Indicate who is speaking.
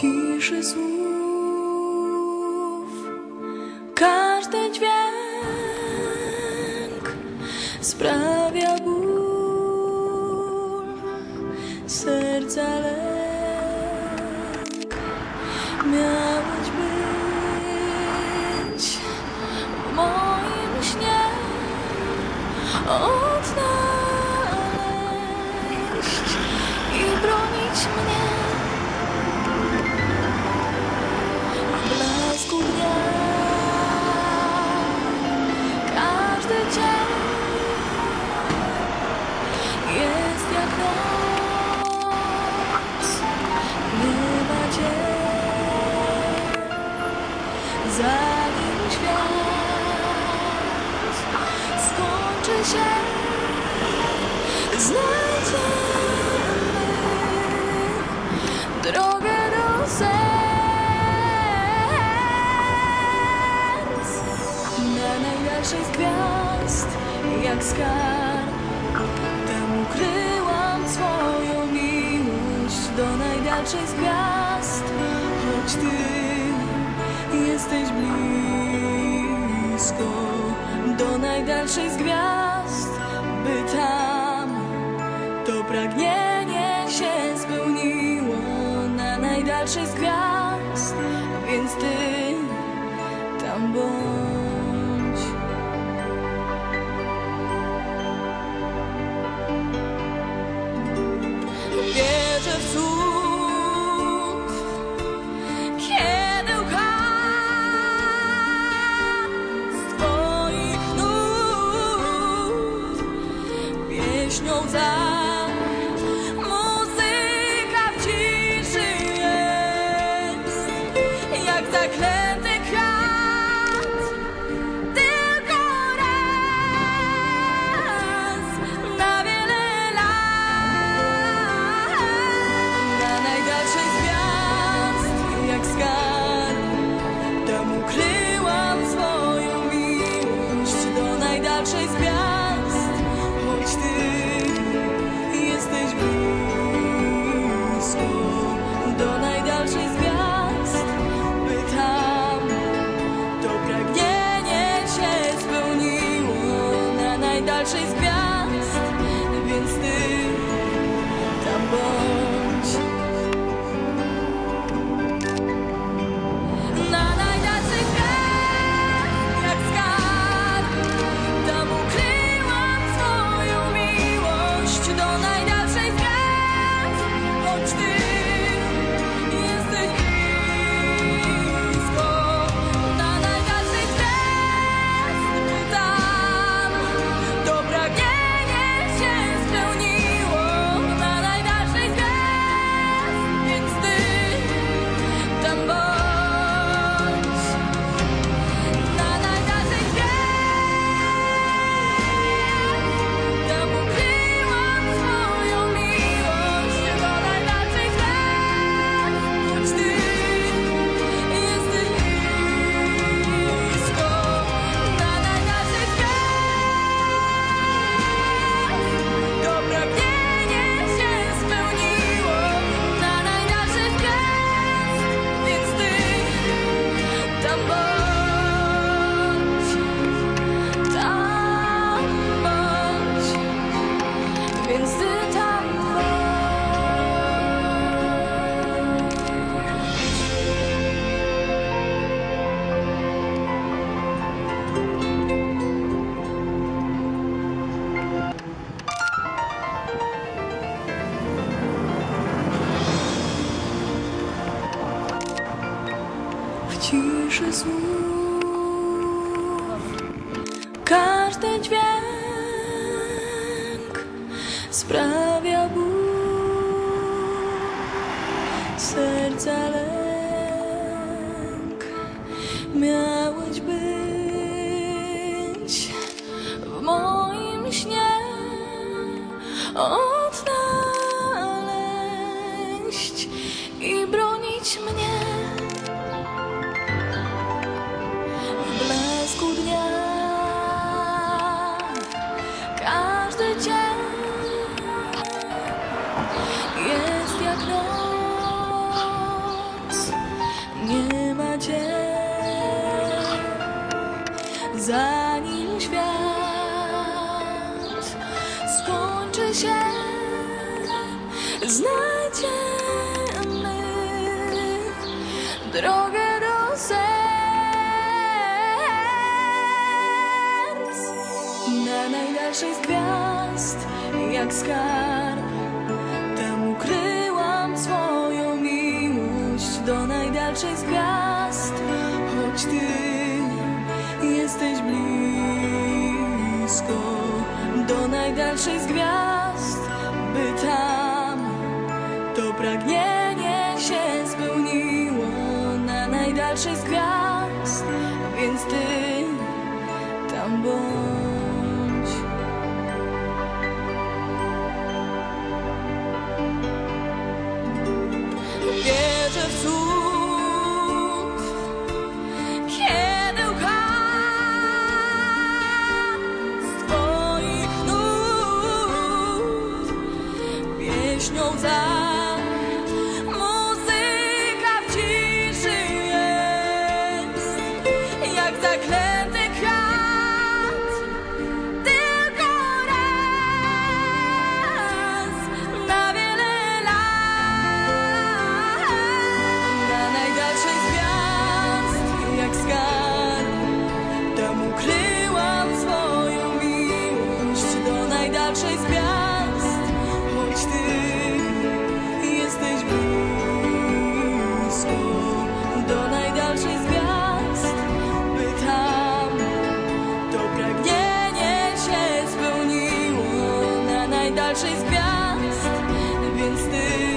Speaker 1: ciszy słów. Każdy dźwięk sprawia ból. Serca lęk miałeś być w moim śnie. Odnaleźć zanim świat. Skończy się znajdziemy drogę do serc. Na z gwiazd jak skarb tam ukryłam swoją miłość do najdalszej z gwiazd. Choć ty jesteś blisko do najdalszej z gwiazd by tam to pragnienie się spełniło na najdalszej z gwiazd więc ty tam bądź pieśnią za. Muzyka w ciszy jest jak zaklęty kwiat tylko raz na wiele lat. Na najdalszej gwiazd jak skarb tam ukryłam swoją miłość. Do najdalszej gwiazd na najdalszej z gwiazd więc ty słów każdy dźwięk sprawia ból. Serca lęk miałeś zanim świat skończy się, znajdziemy drogę do serc. Na najdalszej z gwiazd, jak skarb, tam ukryłam swoją miłość do najdalszej z gwiazd, choć ty jesteś blisko. Do najdalszej z gwiazd, by tam to pragnienie się spełniło. Na najdalszej z gwiazd, więc ty tam bądź. Pieśnią za muzyka w ciszy jest, jak zaklęty kwiat. Tylko raz na wiele lat Na najdalszej gwiazd jak skarb Tam ukryłam swoją miłość Do najdalszej gwiazd się spełniło na najdalszej